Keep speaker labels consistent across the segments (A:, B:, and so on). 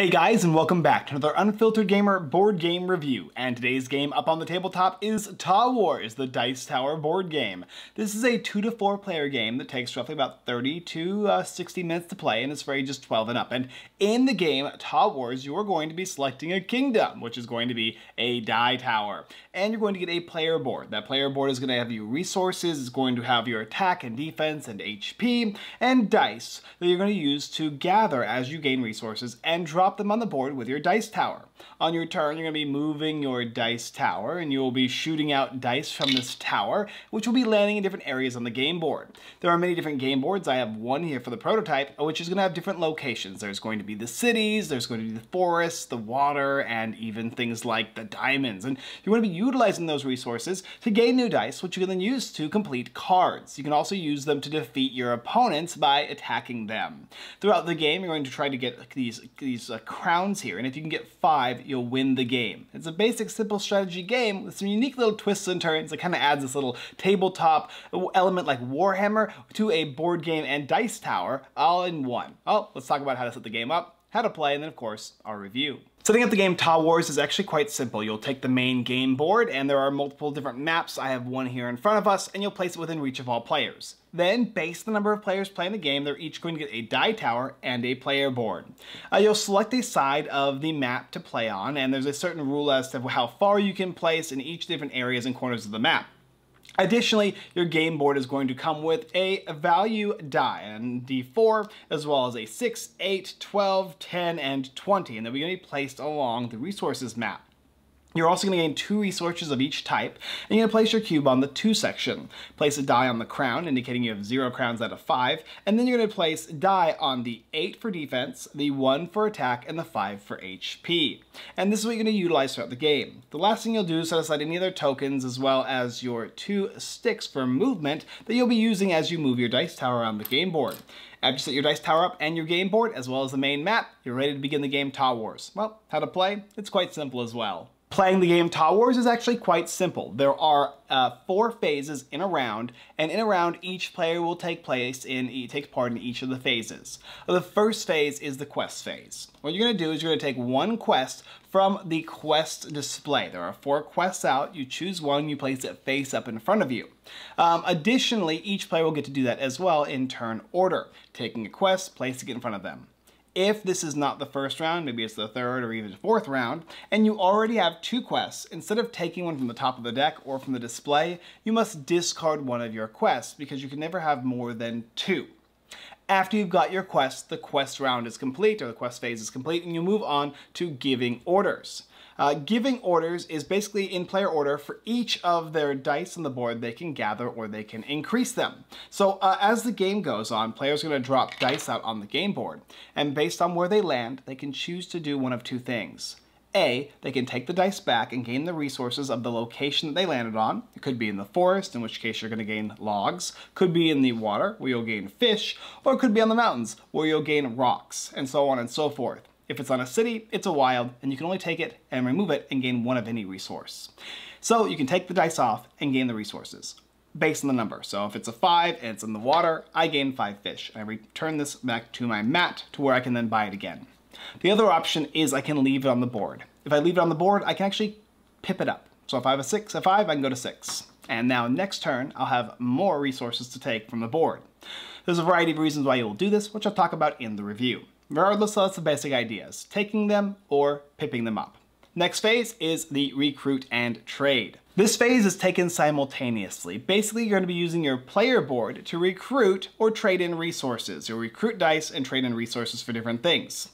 A: Hey guys and welcome back to another Unfiltered Gamer board game review and today's game up on the tabletop is Tah Wars, the Dice Tower board game. This is a 2 to 4 player game that takes roughly about 30 to uh, 60 minutes to play and is for ages 12 and up and in the game Tah Wars you are going to be selecting a kingdom which is going to be a die tower and you're going to get a player board. That player board is going to have your resources, it's going to have your attack and defense and HP and dice that you're going to use to gather as you gain resources and draw drop them on the board with your dice tower. On your turn, you're going to be moving your dice tower, and you will be shooting out dice from this tower, which will be landing in different areas on the game board. There are many different game boards. I have one here for the prototype, which is going to have different locations. There's going to be the cities, there's going to be the forests, the water, and even things like the diamonds. And you want to be utilizing those resources to gain new dice, which you can then use to complete cards. You can also use them to defeat your opponents by attacking them. Throughout the game, you're going to try to get these, these uh, crowns here, and if you can get five, you'll win the game. It's a basic, simple strategy game with some unique little twists and turns that kind of adds this little tabletop element like Warhammer to a board game and dice tower all in one. Oh, let's talk about how to set the game up, how to play, and then of course, our review. Setting up the game Tah Wars is actually quite simple. You'll take the main game board and there are multiple different maps. I have one here in front of us and you'll place it within reach of all players. Then, based on the number of players playing the game, they're each going to get a die tower and a player board. Uh, you'll select a side of the map to play on and there's a certain rule as to how far you can place in each different areas and corners of the map. Additionally, your game board is going to come with a value die, and D4, as well as a 6, 8, 12, 10, and 20, and they're going to be placed along the resources map. You're also going to gain two resources of each type, and you're going to place your cube on the 2 section. Place a die on the crown, indicating you have 0 crowns out of 5, and then you're going to place die on the 8 for defense, the 1 for attack, and the 5 for HP. And this is what you're going to utilize throughout the game. The last thing you'll do is set aside any other tokens, as well as your 2 sticks for movement that you'll be using as you move your dice tower around the game board. After you set your dice tower up and your game board, as well as the main map, you're ready to begin the game Tah Wars. Well, how to play? It's quite simple as well. Playing the game Tah Wars is actually quite simple. There are uh, four phases in a round, and in a round, each player will take place in, take part in each of the phases. The first phase is the quest phase. What you're gonna do is you're gonna take one quest from the quest display. There are four quests out, you choose one, you place it face up in front of you. Um, additionally, each player will get to do that as well in turn order, taking a quest, placing it in front of them. If this is not the first round, maybe it's the third or even fourth round, and you already have two quests, instead of taking one from the top of the deck or from the display, you must discard one of your quests because you can never have more than two. After you've got your quest, the quest round is complete, or the quest phase is complete, and you move on to giving orders. Uh, giving orders is basically in player order for each of their dice on the board they can gather or they can increase them. So uh, as the game goes on, players are going to drop dice out on the game board. And based on where they land, they can choose to do one of two things. A, they can take the dice back and gain the resources of the location that they landed on. It could be in the forest, in which case you're going to gain logs. Could be in the water, where you'll gain fish. Or it could be on the mountains, where you'll gain rocks, and so on and so forth. If it's on a city, it's a wild, and you can only take it and remove it and gain one of any resource. So you can take the dice off and gain the resources based on the number. So if it's a five and it's in the water, I gain five fish. I return this back to my mat to where I can then buy it again. The other option is I can leave it on the board. If I leave it on the board, I can actually pip it up. So if I have a six, a five, I can go to six. And now next turn, I'll have more resources to take from the board. There's a variety of reasons why you'll do this, which I'll talk about in the review. Regardless, that's the basic ideas, taking them or pipping them up. Next phase is the recruit and trade. This phase is taken simultaneously. Basically, you're going to be using your player board to recruit or trade in resources. You'll recruit dice and trade in resources for different things.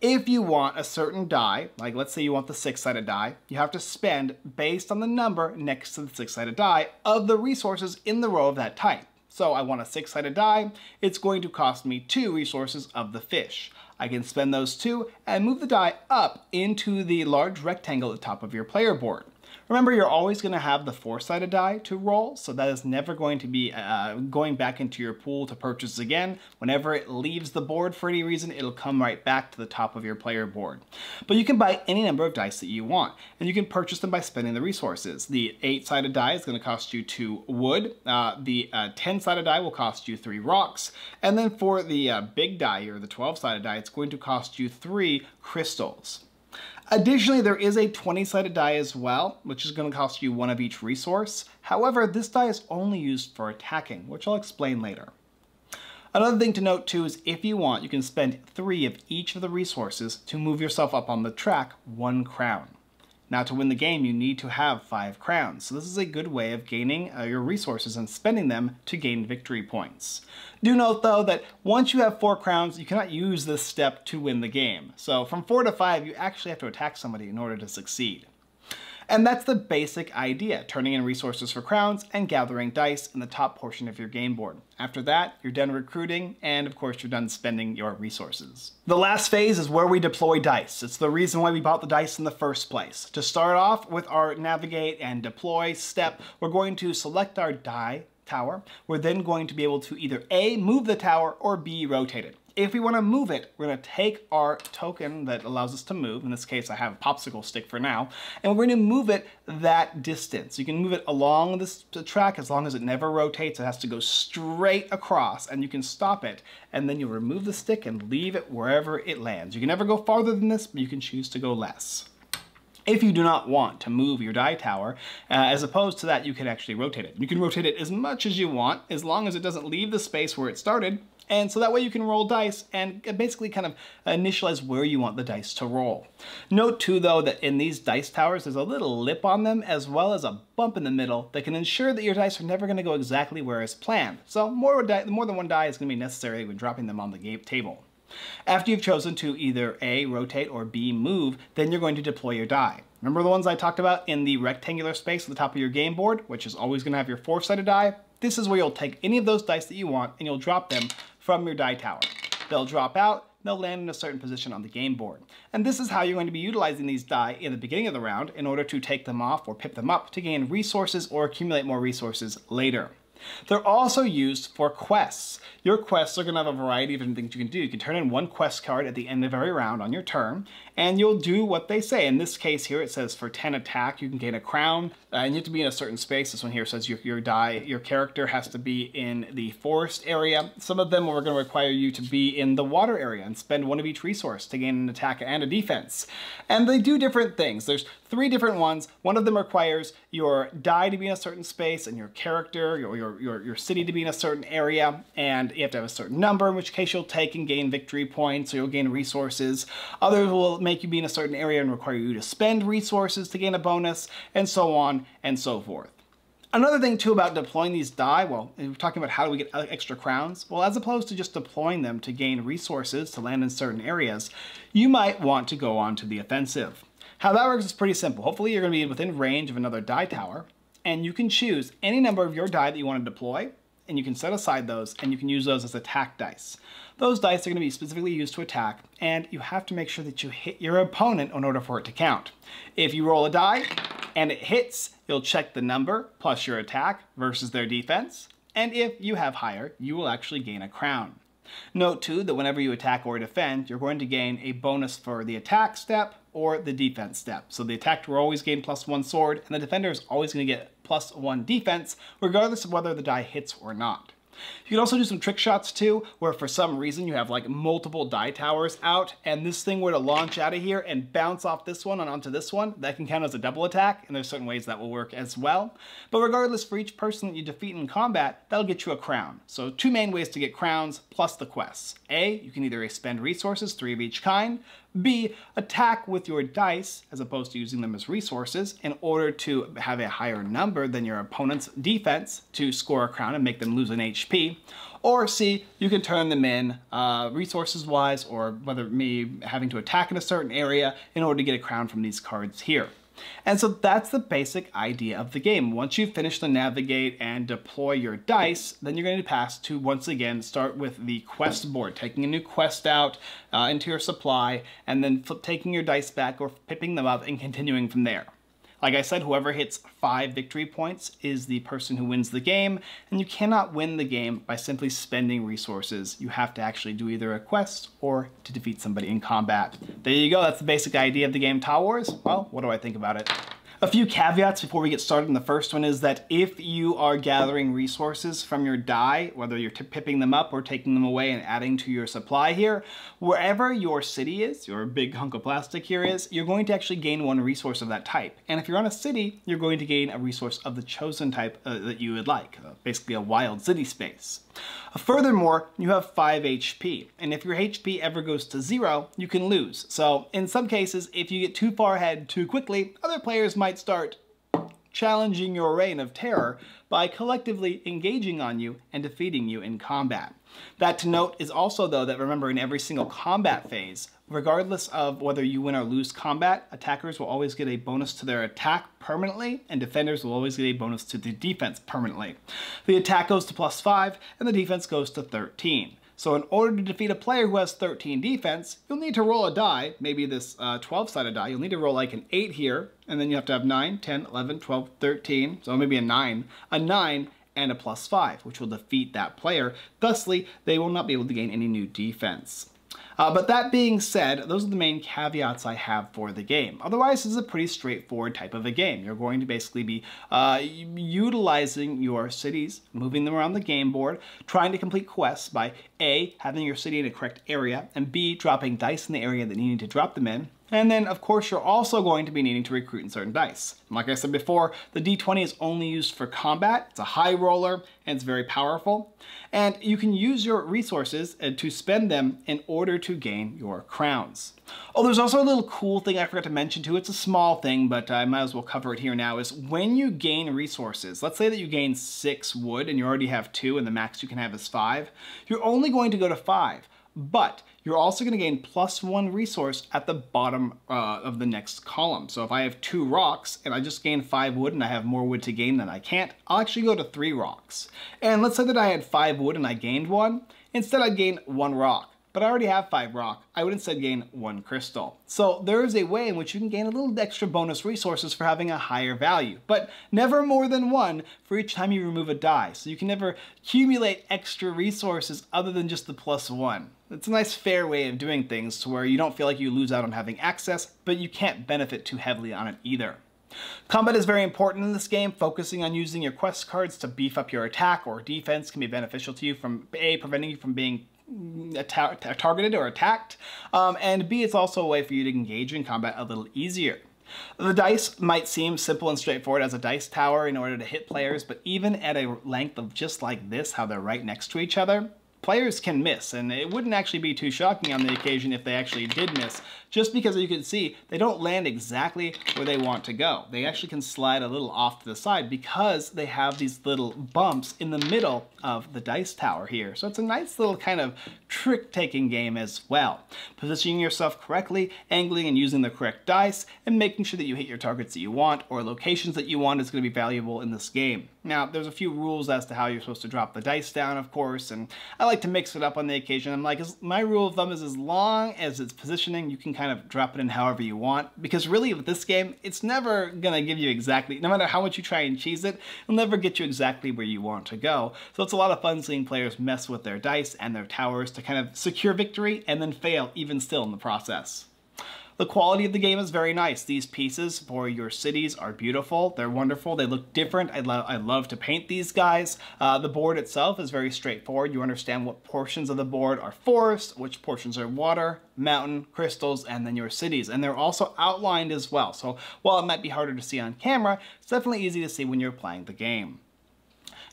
A: If you want a certain die, like let's say you want the six-sided die, you have to spend based on the number next to the six-sided die of the resources in the row of that type. So I want a six-sided die, it's going to cost me two resources of the fish. I can spend those two and move the die up into the large rectangle at the top of your player board. Remember, you're always going to have the four-sided die to roll, so that is never going to be uh, going back into your pool to purchase again. Whenever it leaves the board for any reason, it'll come right back to the top of your player board. But you can buy any number of dice that you want, and you can purchase them by spending the resources. The eight-sided die is going to cost you two wood. Uh, the 10-sided uh, die will cost you three rocks. And then for the uh, big die, or the 12-sided die, it's going to cost you three crystals. Additionally, there is a 20-sided die as well, which is going to cost you one of each resource. However, this die is only used for attacking, which I'll explain later. Another thing to note too is if you want, you can spend three of each of the resources to move yourself up on the track one crown. Now to win the game, you need to have five crowns, so this is a good way of gaining uh, your resources and spending them to gain victory points. Do note though that once you have four crowns, you cannot use this step to win the game. So from four to five, you actually have to attack somebody in order to succeed. And that's the basic idea, turning in resources for crowns and gathering dice in the top portion of your game board. After that, you're done recruiting, and of course you're done spending your resources. The last phase is where we deploy dice. It's the reason why we bought the dice in the first place. To start off with our navigate and deploy step, we're going to select our die tower. We're then going to be able to either A, move the tower, or B, rotate it. If we want to move it, we're going to take our token that allows us to move. In this case, I have a popsicle stick for now. And we're going to move it that distance. You can move it along this track as long as it never rotates. It has to go straight across and you can stop it. And then you remove the stick and leave it wherever it lands. You can never go farther than this, but you can choose to go less. If you do not want to move your die tower, uh, as opposed to that, you can actually rotate it. You can rotate it as much as you want, as long as it doesn't leave the space where it started, and so that way you can roll dice and basically kind of initialize where you want the dice to roll. Note too though that in these dice towers there's a little lip on them as well as a bump in the middle that can ensure that your dice are never going to go exactly where is planned. So more, more than one die is going to be necessary when dropping them on the game table. After you've chosen to either A, rotate, or B, move, then you're going to deploy your die. Remember the ones I talked about in the rectangular space at the top of your game board, which is always going to have your four-sided die? This is where you'll take any of those dice that you want and you'll drop them from your die tower. They'll drop out, they'll land in a certain position on the game board. And this is how you're going to be utilizing these die in the beginning of the round in order to take them off or pip them up to gain resources or accumulate more resources later. They're also used for quests. Your quests are going to have a variety of different things you can do. You can turn in one quest card at the end of every round on your turn, and you'll do what they say. In this case here, it says for 10 attack, you can gain a crown, uh, and you have to be in a certain space. This one here says your, your die, your character has to be in the forest area. Some of them are going to require you to be in the water area and spend one of each resource to gain an attack and a defense. And they do different things. There's three different ones. One of them requires your die to be in a certain space and your character, your, your, your, city to be in a certain area, and you have to have a certain number, in which case you'll take and gain victory points, or you'll gain resources. Others will make you be in a certain area and require you to spend resources to gain a bonus, and so on and so forth. Another thing too about deploying these die, well, we're talking about how do we get uh, extra crowns. Well, as opposed to just deploying them to gain resources to land in certain areas, you might want to go on to the offensive. How that works is pretty simple. Hopefully you're going to be within range of another die tower, and you can choose any number of your die that you want to deploy, and you can set aside those, and you can use those as attack dice. Those dice are going to be specifically used to attack, and you have to make sure that you hit your opponent in order for it to count. If you roll a die and it hits, you'll check the number plus your attack versus their defense, and if you have higher, you will actually gain a crown. Note too that whenever you attack or defend, you're going to gain a bonus for the attack step or the defense step. So the attacker will always gain plus one sword, and the defender is always going to get plus one defense, regardless of whether the die hits or not. You can also do some trick shots too, where for some reason you have like multiple die towers out, and this thing were to launch out of here and bounce off this one and onto this one, that can count as a double attack, and there's certain ways that will work as well. But regardless, for each person that you defeat in combat, that'll get you a crown. So two main ways to get crowns, plus the quests. A, you can either expend resources, three of each kind, B, attack with your dice as opposed to using them as resources in order to have a higher number than your opponent's defense to score a crown and make them lose an HP. Or C, you can turn them in uh, resources wise or whether me having to attack in a certain area in order to get a crown from these cards here. And so that's the basic idea of the game. Once you finish the navigate and deploy your dice, then you're going to pass to, once again, start with the quest board, taking a new quest out uh, into your supply, and then flip, taking your dice back or pipping them up and continuing from there. Like I said, whoever hits five victory points is the person who wins the game, and you cannot win the game by simply spending resources. You have to actually do either a quest or to defeat somebody in combat. There you go, that's the basic idea of the game Tower Wars. Well, what do I think about it? A few caveats before we get started. And the first one is that if you are gathering resources from your die, whether you're pipping them up or taking them away and adding to your supply here, wherever your city is, your big hunk of plastic here is, you're going to actually gain one resource of that type. And if you're on a city, you're going to gain a resource of the chosen type uh, that you would like, uh, basically a wild city space. Furthermore, you have 5 HP, and if your HP ever goes to zero, you can lose. So in some cases, if you get too far ahead too quickly, other players might start challenging your reign of terror by collectively engaging on you and defeating you in combat. That to note is also though that remember in every single combat phase, regardless of whether you win or lose combat, attackers will always get a bonus to their attack permanently and defenders will always get a bonus to the defense permanently. The attack goes to plus 5 and the defense goes to 13. So in order to defeat a player who has 13 defense, you'll need to roll a die, maybe this 12-sided uh, die. You'll need to roll like an 8 here, and then you have to have 9, 10, 11, 12, 13, so maybe a 9. A 9 and a plus 5, which will defeat that player. Thusly, they will not be able to gain any new defense. Uh, but that being said, those are the main caveats I have for the game. Otherwise, this is a pretty straightforward type of a game. You're going to basically be uh, utilizing your cities, moving them around the game board, trying to complete quests by A, having your city in a correct area, and B, dropping dice in the area that you need to drop them in, and then, of course, you're also going to be needing to recruit in certain dice. Like I said before, the D20 is only used for combat. It's a high roller, and it's very powerful. And you can use your resources uh, to spend them in order to gain your crowns. Oh, there's also a little cool thing I forgot to mention too. It's a small thing, but I might as well cover it here now, is when you gain resources, let's say that you gain six wood and you already have two and the max you can have is five, you're only going to go to five. But you're also going to gain plus one resource at the bottom uh, of the next column. So if I have two rocks and I just gain five wood and I have more wood to gain than I can't, I'll actually go to three rocks. And let's say that I had five wood and I gained one. Instead, I'd gain one rock but I already have 5 rock. I would instead gain 1 crystal. So there is a way in which you can gain a little extra bonus resources for having a higher value, but never more than 1 for each time you remove a die. So you can never accumulate extra resources other than just the plus 1. It's a nice fair way of doing things to where you don't feel like you lose out on having access, but you can't benefit too heavily on it either. Combat is very important in this game. Focusing on using your quest cards to beef up your attack or defense can be beneficial to you from A, preventing you from being targeted or attacked, um, and B, it's also a way for you to engage in combat a little easier. The dice might seem simple and straightforward as a dice tower in order to hit players, but even at a length of just like this, how they're right next to each other, players can miss, and it wouldn't actually be too shocking on the occasion if they actually did miss, just because you can see they don't land exactly where they want to go. They actually can slide a little off to the side because they have these little bumps in the middle of the dice tower here. So it's a nice little kind of trick-taking game as well. Positioning yourself correctly, angling and using the correct dice, and making sure that you hit your targets that you want or locations that you want is going to be valuable in this game. Now, there's a few rules as to how you're supposed to drop the dice down, of course, and I like to mix it up on the occasion. I'm like, my rule of thumb is as long as it's positioning, you can kind of drop it in however you want. Because really, with this game, it's never to give you exactly, no matter how much you try and cheese it, it'll never get you exactly where you want to go. So it's a lot of fun seeing players mess with their dice and their towers to kind of secure victory and then fail even still in the process. The quality of the game is very nice. These pieces for your cities are beautiful. They're wonderful. They look different. I, lo I love to paint these guys. Uh, the board itself is very straightforward. You understand what portions of the board are forest, which portions are water, mountain, crystals, and then your cities. And they're also outlined as well. So while it might be harder to see on camera, it's definitely easy to see when you're playing the game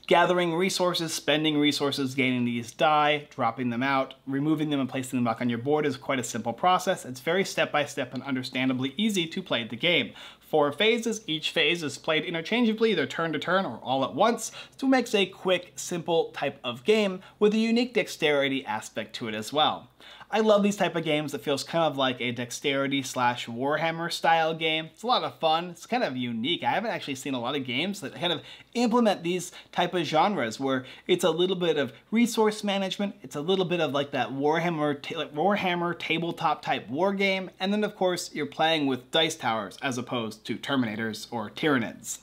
A: gathering resources, spending resources, gaining these die, dropping them out, removing them and placing them back on your board is quite a simple process. It's very step-by-step -step and understandably easy to play the game. Four phases, each phase is played interchangeably, either turn to turn or all at once, so it makes a quick, simple type of game with a unique dexterity aspect to it as well. I love these type of games that feels kind of like a dexterity slash Warhammer style game. It's a lot of fun. It's kind of unique. I haven't actually seen a lot of games that kind of implement these type of genres where it's a little bit of resource management, it's a little bit of like that Warhammer, like Warhammer tabletop type war game, and then of course you're playing with dice towers as opposed to Terminators or Tyranids.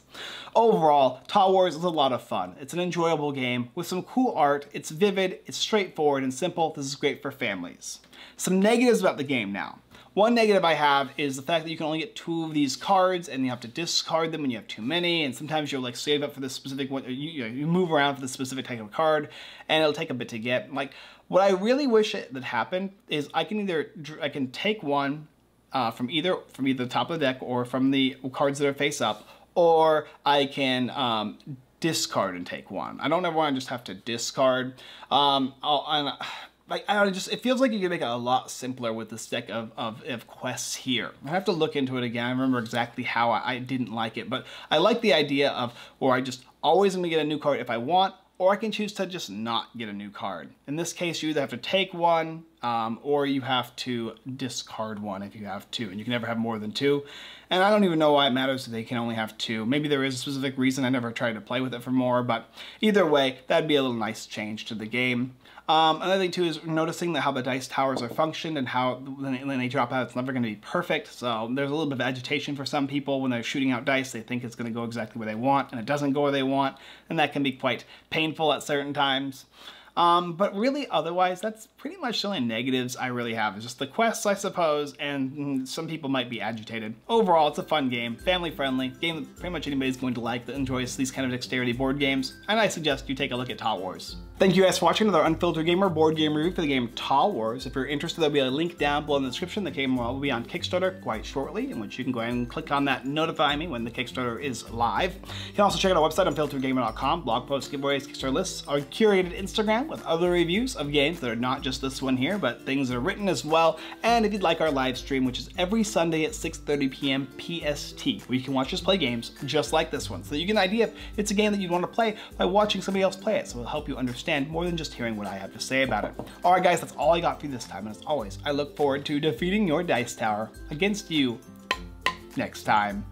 A: Overall, Tah Wars is a lot of fun. It's an enjoyable game with some cool art, it's vivid, it's straightforward and simple. This is great for families. Some negatives about the game now. One negative I have is the fact that you can only get two of these cards and you have to discard them when you have too many and sometimes you'll like save up for the specific one, you, you move around for the specific type of card and it'll take a bit to get. Like what I really wish it, that happened is I can either, I can take one uh, from either from either the top of the deck or from the cards that are face up or I can um, discard and take one. I don't ever want to just have to discard. Um, I'll, like I just it feels like you can make it a lot simpler with this deck of, of, of, quests here. I have to look into it again. I remember exactly how I, I didn't like it, but I like the idea of where I just always am gonna get a new card if I want, or I can choose to just not get a new card. In this case, you either have to take one, um, or you have to discard one if you have two, and you can never have more than two. And I don't even know why it matters if they can only have two. Maybe there is a specific reason. I never tried to play with it for more, but either way, that'd be a little nice change to the game. Um, another thing too is noticing that how the dice towers are functioned and how when they, when they drop out, it's never going to be perfect. So there's a little bit of agitation for some people when they're shooting out dice. They think it's going to go exactly where they want, and it doesn't go where they want, and that can be quite painful at certain times. Um, but really, otherwise, that's pretty much the only negatives I really have. It's just the quests, I suppose, and mm, some people might be agitated. Overall, it's a fun game, family-friendly, game that pretty much anybody's going to like that enjoys these kind of dexterity board games, and I suggest you take a look at Tah Wars. Thank you guys for watching another Unfiltered Gamer board game review for the game Tah Wars. If you're interested, there'll be a link down below in the description. The game will be on Kickstarter quite shortly, in which you can go ahead and click on that notify me when the Kickstarter is live. You can also check out our website, unfilteredgamer.com. Blog posts, giveaways, Kickstarter lists, our curated Instagram with other reviews of games that are not just this one here, but things that are written as well. And if you'd like our live stream, which is every Sunday at 6.30 p.m. PST, where you can watch us play games just like this one. So you get an idea if it's a game that you want to play by watching somebody else play it. So it'll help you understand understand more than just hearing what I have to say about it. Alright guys, that's all I got for you this time, and as always, I look forward to defeating your dice tower against you next time.